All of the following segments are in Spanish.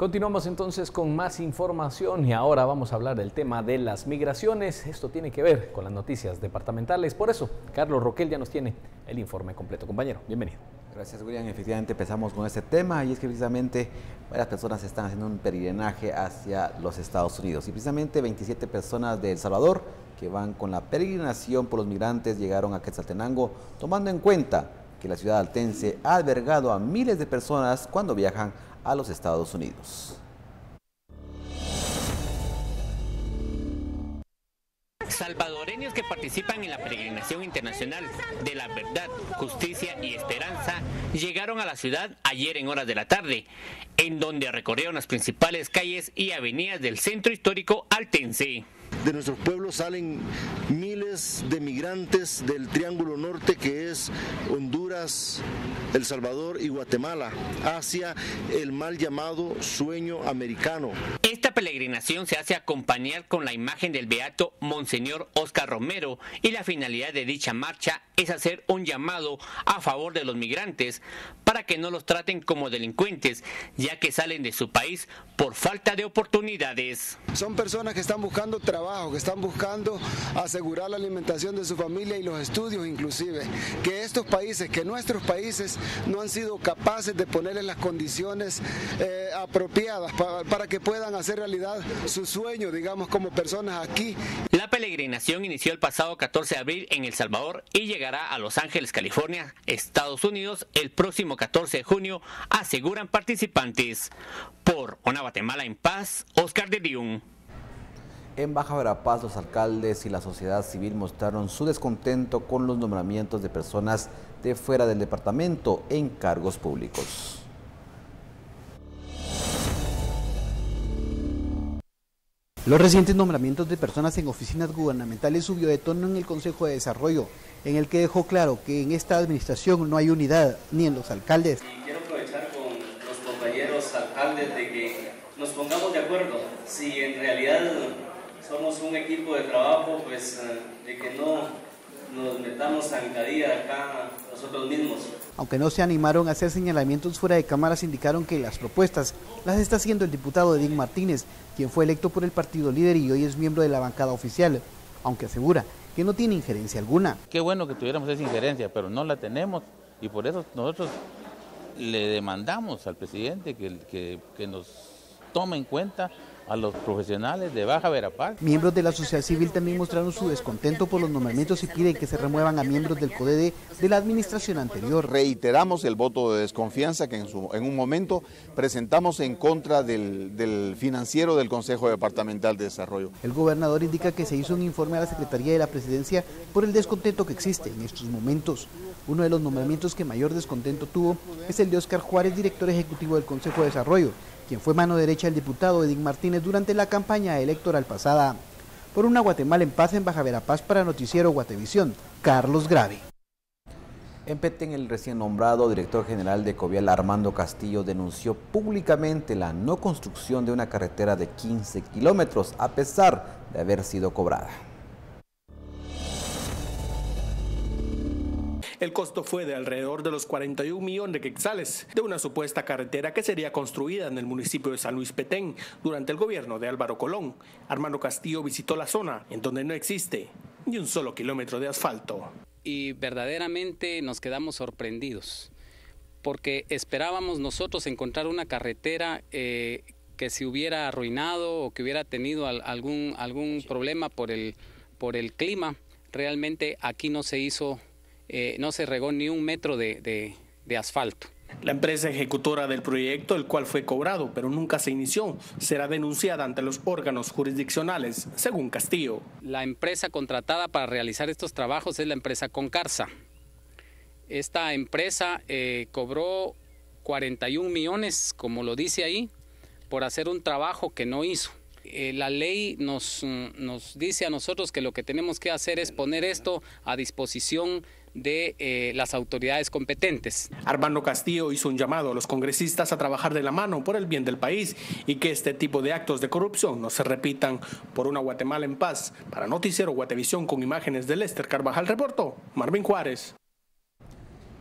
Continuamos entonces con más información y ahora vamos a hablar del tema de las migraciones. Esto tiene que ver con las noticias departamentales. Por eso, Carlos Roquel ya nos tiene el informe completo. Compañero, bienvenido. Gracias, William. Efectivamente empezamos con este tema y es que precisamente varias personas están haciendo un peregrinaje hacia los Estados Unidos y precisamente 27 personas de El Salvador que van con la peregrinación por los migrantes llegaron a Quetzaltenango tomando en cuenta que la ciudad altense ha albergado a miles de personas cuando viajan a los Estados Unidos. Salvadoreños que participan en la peregrinación internacional de la verdad, justicia y esperanza llegaron a la ciudad ayer en horas de la tarde, en donde recorrieron las principales calles y avenidas del centro histórico altense de nuestros pueblos salen miles de migrantes del Triángulo Norte que es Honduras, El Salvador y Guatemala hacia el mal llamado sueño americano. Esta peregrinación se hace acompañar con la imagen del beato Monseñor Oscar Romero y la finalidad de dicha marcha es hacer un llamado a favor de los migrantes para que no los traten como delincuentes, ya que salen de su país por falta de oportunidades. Son personas que están buscando trabajo, que están buscando asegurar la alimentación de su familia y los estudios inclusive, que estos países, que nuestros países no han sido capaces de ponerles las condiciones eh, apropiadas para, para que puedan hacer realidad su sueño, digamos, como personas aquí. La peregrinación inició el pasado 14 de abril en El Salvador y llegará a Los Ángeles, California, Estados Unidos, el próximo 14 de junio, aseguran participantes. Por Una Guatemala en Paz, Oscar de Dion. En Baja Verapaz, los alcaldes y la sociedad civil mostraron su descontento con los nombramientos de personas de fuera del departamento en cargos públicos. Los recientes nombramientos de personas en oficinas gubernamentales subió de tono en el Consejo de Desarrollo, en el que dejó claro que en esta administración no hay unidad ni en los alcaldes. Y quiero aprovechar con los compañeros alcaldes de que nos pongamos de acuerdo. Si en realidad somos un equipo de trabajo, pues eh, de que no nos metamos zancadilla acá nosotros mismos. Aunque no se animaron a hacer señalamientos fuera de cámaras, indicaron que las propuestas las está haciendo el diputado Edín Martínez, quien fue electo por el partido líder y hoy es miembro de la bancada oficial, aunque asegura que no tiene injerencia alguna. Qué bueno que tuviéramos esa injerencia, pero no la tenemos y por eso nosotros le demandamos al presidente que, nos tome en cuenta a los profesionales de Baja Verapaz. Miembros de la sociedad civil también mostraron su descontento por los nombramientos y piden que se remuevan a miembros del CODEDE de la administración anterior. Reiteramos el voto de desconfianza que en, su, en un momento presentamos en contra del, del financiero del Consejo Departamental de Desarrollo. El gobernador indica que se hizo un informe a la Secretaría de la Presidencia por el descontento que existe en estos momentos. Uno de los nombramientos que mayor descontento tuvo es el de Oscar Juárez, director ejecutivo del Consejo de Desarrollo, quien fue mano derecha del diputado Edín Martínez durante la campaña electoral pasada. Por una Guatemala en paz en Baja Verapaz para Noticiero Guatevisión, Carlos Grave. En Petén, el recién nombrado director general de Covial, Armando Castillo, denunció públicamente la no construcción de una carretera de 15 kilómetros, a pesar de haber sido cobrada. El costo fue de alrededor de los 41 millones de quetzales de una supuesta carretera que sería construida en el municipio de San Luis Petén durante el gobierno de Álvaro Colón. Armando Castillo visitó la zona en donde no existe ni un solo kilómetro de asfalto. Y verdaderamente nos quedamos sorprendidos porque esperábamos nosotros encontrar una carretera eh, que se hubiera arruinado o que hubiera tenido algún, algún problema por el, por el clima. Realmente aquí no se hizo eh, no se regó ni un metro de, de, de asfalto. La empresa ejecutora del proyecto, el cual fue cobrado pero nunca se inició, será denunciada ante los órganos jurisdiccionales, según Castillo. La empresa contratada para realizar estos trabajos es la empresa Concarsa. Esta empresa eh, cobró 41 millones, como lo dice ahí, por hacer un trabajo que no hizo. Eh, la ley nos, nos dice a nosotros que lo que tenemos que hacer es poner esto a disposición de eh, las autoridades competentes. Armando Castillo hizo un llamado a los congresistas a trabajar de la mano por el bien del país y que este tipo de actos de corrupción no se repitan por una Guatemala en paz. Para Noticiero Guatevisión con imágenes de Lester Carvajal reportó Marvin Juárez.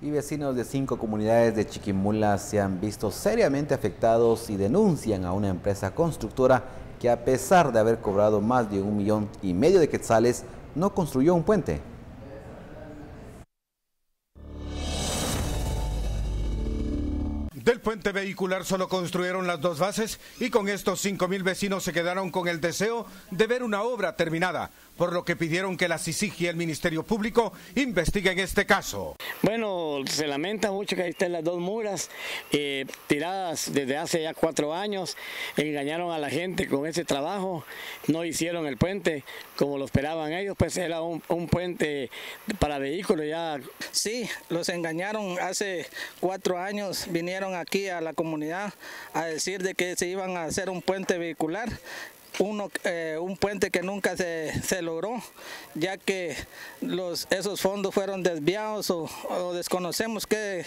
y vecinos de cinco comunidades de Chiquimula se han visto seriamente afectados y denuncian a una empresa constructora que a pesar de haber cobrado más de un millón y medio de quetzales, no construyó un puente. Del puente vehicular solo construyeron las dos bases y con estos 5.000 vecinos se quedaron con el deseo de ver una obra terminada por lo que pidieron que la CICIG y el Ministerio Público investiguen este caso. Bueno, se lamenta mucho que ahí estén las dos muras eh, tiradas desde hace ya cuatro años, engañaron a la gente con ese trabajo, no hicieron el puente como lo esperaban ellos, pues era un, un puente para vehículos ya. Sí, los engañaron hace cuatro años, vinieron aquí a la comunidad a decir de que se iban a hacer un puente vehicular uno, eh, un puente que nunca se, se, logró, ya que los, esos fondos fueron desviados o, o desconocemos que...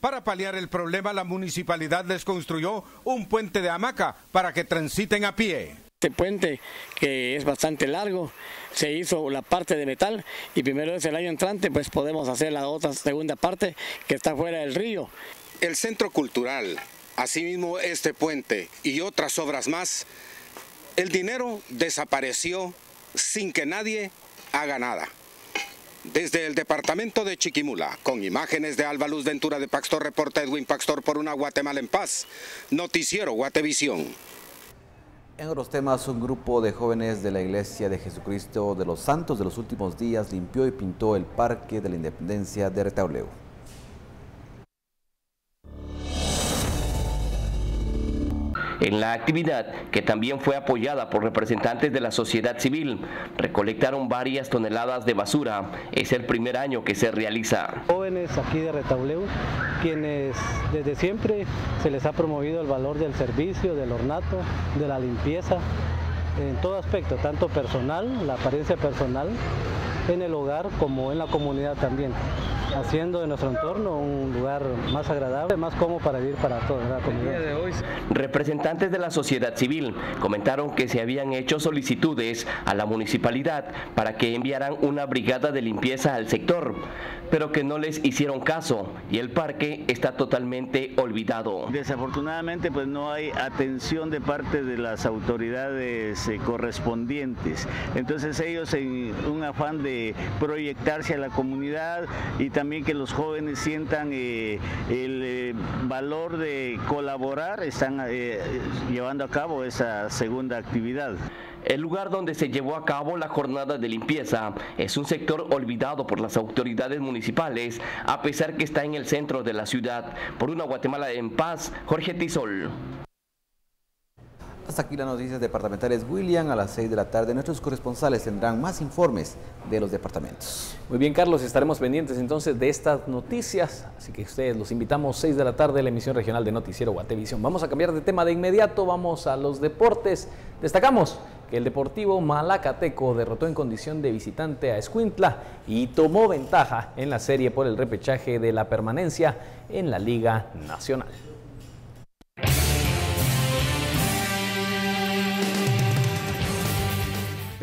Para paliar el problema, la municipalidad les construyó un puente de hamaca para que transiten a pie. Este puente, que es bastante largo, se hizo la parte de metal y primero es el año entrante, pues podemos hacer la otra segunda parte que está fuera del río. El Centro Cultural, asimismo este puente y otras obras más el dinero desapareció sin que nadie haga nada. Desde el departamento de Chiquimula, con imágenes de Alba Luz Ventura de Paxtor, reporta Edwin Paxtor por una Guatemala en paz. Noticiero Guatevisión. En otros temas, un grupo de jóvenes de la Iglesia de Jesucristo de los Santos de los Últimos Días limpió y pintó el Parque de la Independencia de Retauleu. En la actividad, que también fue apoyada por representantes de la sociedad civil, recolectaron varias toneladas de basura. Es el primer año que se realiza. Jóvenes aquí de Retauleu, quienes desde siempre se les ha promovido el valor del servicio, del ornato, de la limpieza, en todo aspecto, tanto personal, la apariencia personal, en el hogar como en la comunidad también haciendo de nuestro entorno un lugar más agradable, más cómodo para vivir para toda la comunidad. Representantes de la sociedad civil comentaron que se habían hecho solicitudes a la municipalidad para que enviaran una brigada de limpieza al sector, pero que no les hicieron caso y el parque está totalmente olvidado. Desafortunadamente pues no hay atención de parte de las autoridades eh, correspondientes. Entonces ellos en un afán de proyectarse a la comunidad y también que los jóvenes sientan eh, el eh, valor de colaborar, están eh, llevando a cabo esa segunda actividad. El lugar donde se llevó a cabo la jornada de limpieza es un sector olvidado por las autoridades municipales, a pesar que está en el centro de la ciudad. Por una Guatemala en paz, Jorge Tizol. Hasta aquí las noticias departamentales William. A las 6 de la tarde nuestros corresponsales tendrán más informes de los departamentos. Muy bien, Carlos, estaremos pendientes entonces de estas noticias. Así que ustedes los invitamos 6 de la tarde en la emisión regional de Noticiero Guatevisión. Vamos a cambiar de tema de inmediato, vamos a los deportes. Destacamos que el Deportivo Malacateco derrotó en condición de visitante a Escuintla y tomó ventaja en la serie por el repechaje de la permanencia en la Liga Nacional.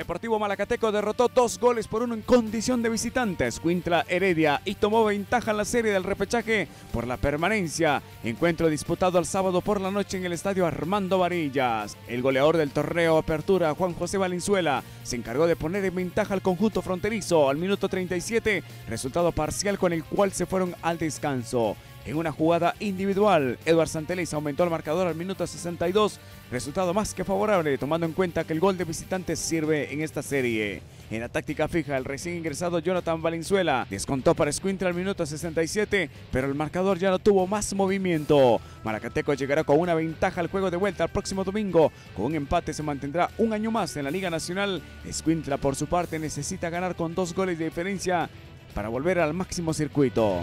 Deportivo Malacateco derrotó dos goles por uno en condición de visitantes. Quintla Heredia y tomó ventaja en la serie del repechaje por la permanencia. Encuentro disputado el sábado por la noche en el estadio Armando Varillas. El goleador del torneo Apertura, Juan José Valenzuela, se encargó de poner en ventaja al conjunto fronterizo al minuto 37, resultado parcial con el cual se fueron al descanso. En una jugada individual, Eduard Santelis aumentó el marcador al minuto 62, resultado más que favorable tomando en cuenta que el gol de visitantes sirve en esta serie. En la táctica fija, el recién ingresado Jonathan Valenzuela descontó para Squintra al minuto 67, pero el marcador ya no tuvo más movimiento. Maracateco llegará con una ventaja al juego de vuelta el próximo domingo. Con un empate se mantendrá un año más en la Liga Nacional. Squintra, por su parte, necesita ganar con dos goles de diferencia para volver al máximo circuito.